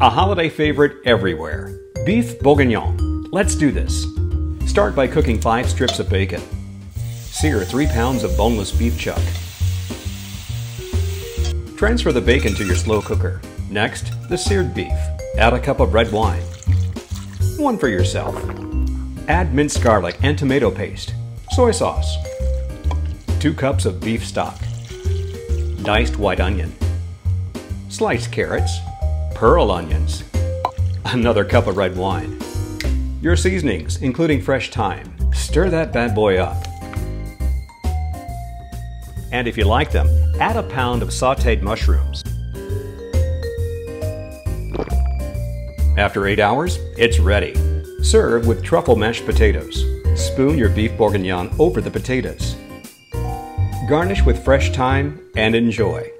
A holiday favorite everywhere. Beef bourguignon. Let's do this. Start by cooking 5 strips of bacon. Sear 3 pounds of boneless beef chuck. Transfer the bacon to your slow cooker. Next, the seared beef. Add a cup of red wine. One for yourself. Add minced garlic and tomato paste. Soy sauce. 2 cups of beef stock. Diced white onion. Sliced carrots. Pearl onions. Another cup of red wine. Your seasonings, including fresh thyme. Stir that bad boy up. And if you like them, add a pound of sauteed mushrooms. After 8 hours, it's ready. Serve with truffle mashed potatoes. Spoon your beef bourguignon over the potatoes. Garnish with fresh thyme and enjoy.